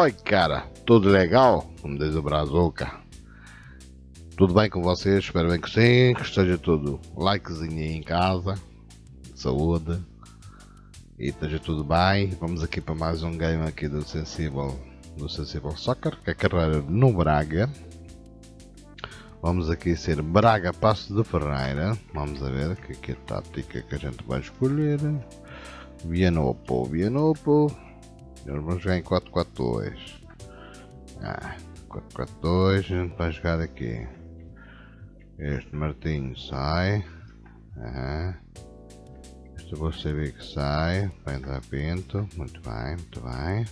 Oi, cara, tudo legal? Como diz o Brazuca. Tudo bem com vocês? Espero bem que sim, que esteja tudo likezinho aí em casa, saúde e esteja tudo bem. Vamos aqui para mais um game aqui do Sensível, do Sensível Soccer, que é carreira no Braga. Vamos aqui ser Braga Passo de Ferreira. Vamos a ver que aqui é a tática que a gente vai escolher. Vianopo, Vianopo. Nós vamos jogar em 4-4-2. Ah, 4-4-2, a gente vai jogar aqui. Este Martinho sai. Uhum. Este Bolchevique sai. Vai entrar Pinto. Muito bem, muito bem.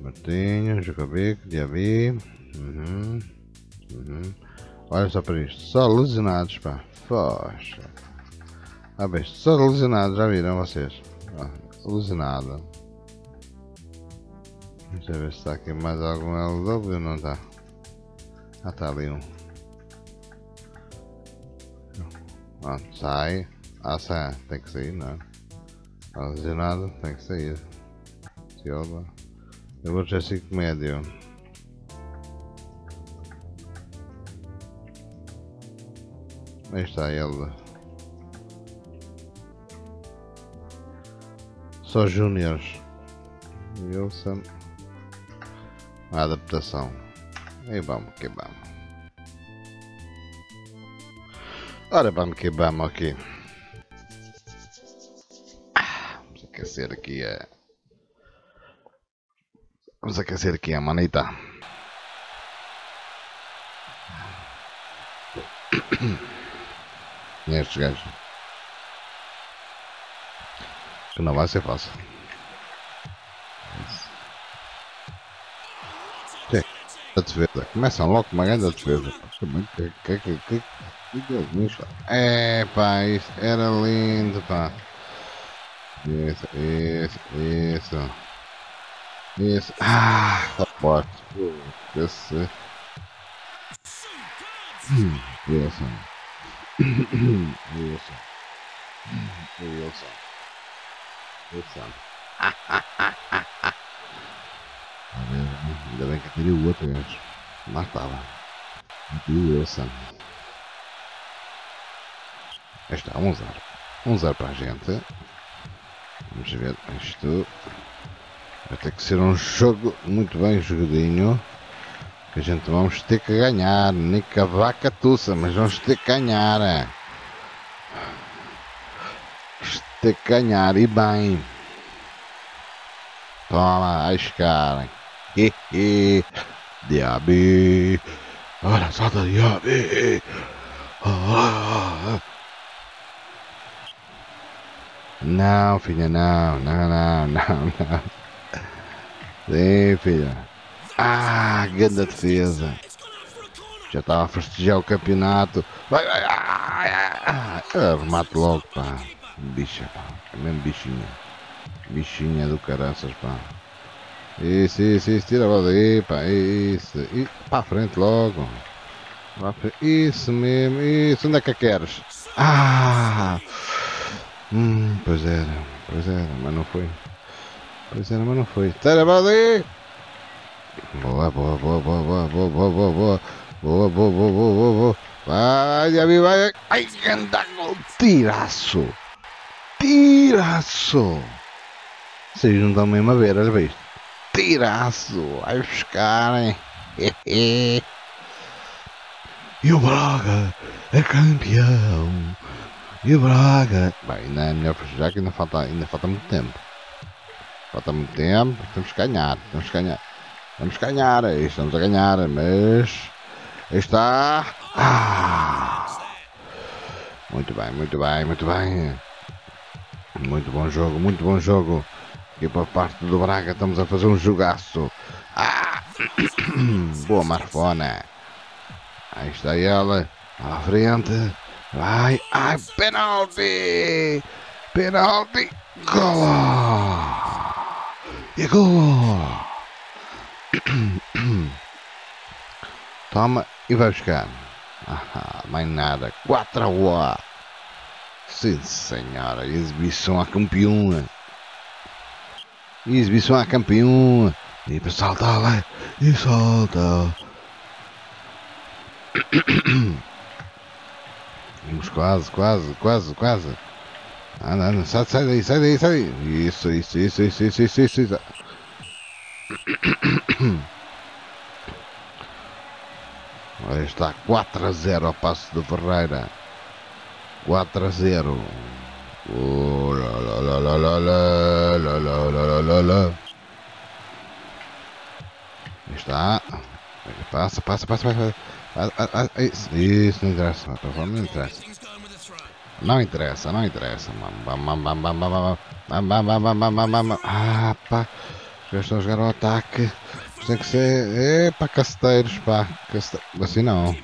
Martinho, Jokovic, Diaby. Uhum. Uhum. Olha só para isto. Só lesionados, pá. Poxa. Ah, bem, só lesionados, já viram vocês? Ah, lesionado. Deixa eu ver se está aqui mais algum LW, não está? Ah, está ali um. Ah, sai. Ah, sai. Tem que sair, não é? Está lesionado, tem que sair. Silva. Eu vou ter 5 médio. Aí está ele. Só júniores. Wilson. A adaptação. E vamos que vamos. Ora vamos que vamos aqui. Vamos aquecer aqui a. Vamos aquecer aqui a manita. Nestes gajos. Que não vai ser fácil. Defesa. Começam logo com uma grande defesa. Que que que que que É pá, isso era lindo pá. Isso, isso, isso. Isso. Ah, tá forte. Hum, Wilson. Wilson. Wilson. Wilson. Ainda bem que o outro. Matava. E o Wilson. Está, um zero. Um zero para a gente. Vamos ver isto. Vai ter que ser um jogo muito bem jogadinho. Que a gente vamos ter que ganhar. Nem que a vaca tussa, mas vamos ter que ganhar. Vamos ter que ganhar e bem. Toma, a escarem. Diaby. Ora, solta Diaby. Não, filha, não, não, não, não, não. Sim, filha. Ah, grande defesa. Já estava a festejar o campeonato. Vai, vai, ai, ai, ai. Remate logo, pá. Bicha, pá. É mesmo bichinha. Bichinha do caraças, pá. Isso, isso, isso. Tira a bola aí, pá. Isso. E para a frente logo. Isso mesmo, isso. Onde é que queres? Ah! Hum, pois era, pois era, mas não foi. Pois era, mas não foi. Tira a bola aí! Boa, boa, boa, boa, boa, boa, boa, boa, boa. Boa, boa, boa, boa, boa, boa. Vai, vi, vai. Ai, anda com tiraço. Tiraço. Vocês não estão mesmo a ver, olha isto. Tiraço. Vai buscar, hein. e o Braga é campeão. E o Braga. Bem, ainda é melhor festejar que ainda falta, ainda falta muito tempo. Falta muito tempo, temos que ganhar, temos que ganhar. Vamos ganhar, estamos a ganhar, mas está. Ah! Muito bem, muito bem, muito bem. Muito bom jogo, muito bom jogo. E por parte do Braga estamos a fazer um jogaço. Ah! Boa Marfona. Aí está ela. À frente. Vai. Ai, penalti! Penalti! Gol! E gol! Toma e vai buscar. Ah, mais nada. 4 a 1. Sim, senhora. Exibição a campeão. Exibição a campeão. E para saltar lá. E solta. Vamos quase, quase, quase, quase. Anda, anda, sai, sai daí, sai daí, sai daí. Isso, isso, isso, isso, isso, isso, isso. isso. Aí está 4 a 0 ao passo do Ferreira. 4 a 0. Oh, lá, lá, lá, lá, lá, lá, lá, lá, lá, lá, lá. Está. Passa, passa, passa, passa. Isso, isso não interessa. Não interessa. Não interessa, não interessa. Ah, pá. Já estão a jogar o ataque. Tem que ser. Epa, casteiros, pá. Caste... Assim não.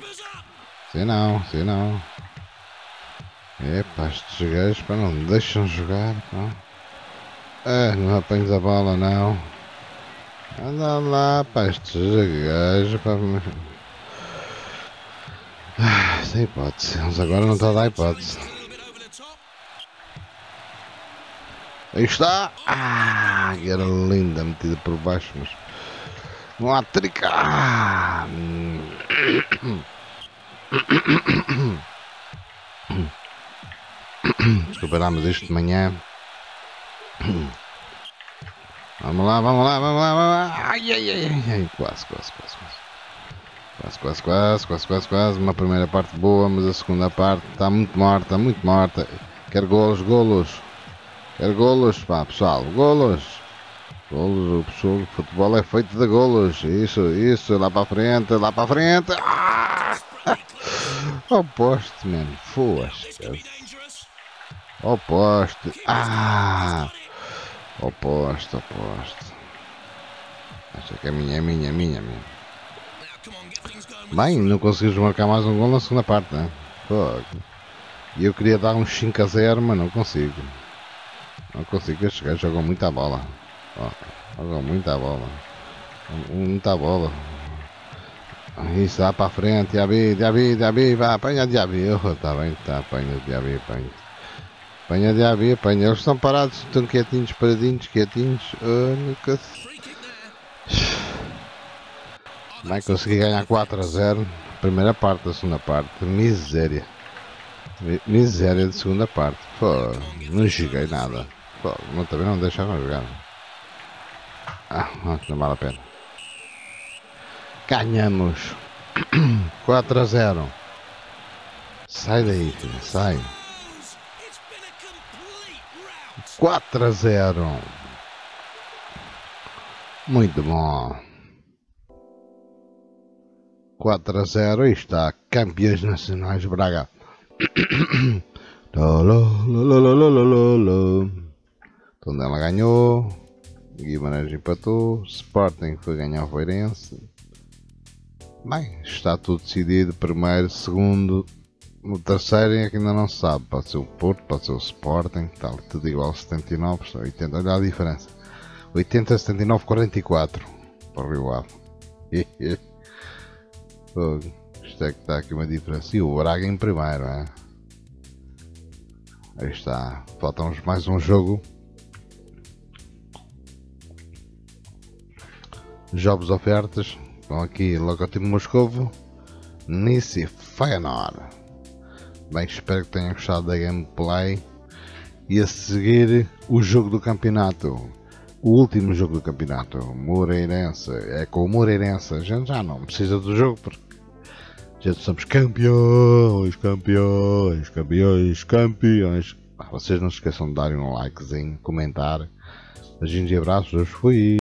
Assim não, assim não. Epa, estes gajos, pá, não deixam jogar, pá. É, não apanhas a bola, não. Anda lá, pá, estes gajos, pá. Ah, sem hipótese. Eles agora não está a dar hipótese. Aí está. Ah, que era linda metida por baixo, mas não há trica. Ah. Desculpa isto de manhã. Vamos lá, vamos lá, vamos lá, vamos lá. Ai, ai, ai, ai. Quase, quase, quase, quase. Quase, quase, quase, quase, quase, quase. Uma primeira parte boa, mas a segunda parte está muito morta, muito morta. Quero golos, golos. Quero golos, pá, pessoal, golos. Golos, o pessoal, o futebol é feito de golos. Isso, isso, lá para a frente, lá para a frente. Ah! Oposto, mano. Oposto. Ah! Oposto, oposto. Acho que é minha, é minha, é minha, minha. Bem, não conseguimos marcar mais um gol na segunda parte, né? E eu queria dar uns 5 a 0, mas não consigo. Não consigo, estes gajos muita bola. Ó, jogam muita bola. Muita bola. Isso, lá para frente, Diaby, Diaby, Diaby, vai, apanha Diaby. Oh, tá bem, tá, apanha Diaby, apanha. Apanha Diaby, apanha. Eles estão parados, estão quietinhos, paradinhos, quietinhos. Oh, nunca... Vai conseguir ganhar 4 a 0. Primeira parte da segunda parte. Miséria. Miséria de segunda parte. Pô, não joguei nada. Pô, não, também não deixaram jogar. Ah, não vale a pena. Ganhamos. 4 a 0. Sai daí, filho. Sai. 4 a 0. Muito bom. 4 a 0 e está campeões nacionais Braga. Tondela ganhou, Guimarães empatou, Sporting foi ganhar o Feirense. Bem, está tudo decidido, primeiro, segundo, no terceiro é que ainda não se sabe, pode ser o Porto, pode ser o Sporting, tal, tudo igual, 79, 80, olha a diferença. 80, 79, 44, para o Rio Ave. Isto é que está aqui uma diferença. E o Braga em primeiro, é? Aí está. Faltamos mais um jogo. Jogos ofertas. Estão aqui Locomotivo Moscovo. Nice Feyenoord. Bem, espero que tenham gostado da gameplay. E a seguir o jogo do campeonato. O último jogo do campeonato. Moreirense. É com o Moreirense. A gente já não precisa do jogo porque já somos campeões, campeões, campeões, campeões. Ah, vocês não se esqueçam de darem um likezinho, comentar. Beijinhos e abraços, fui.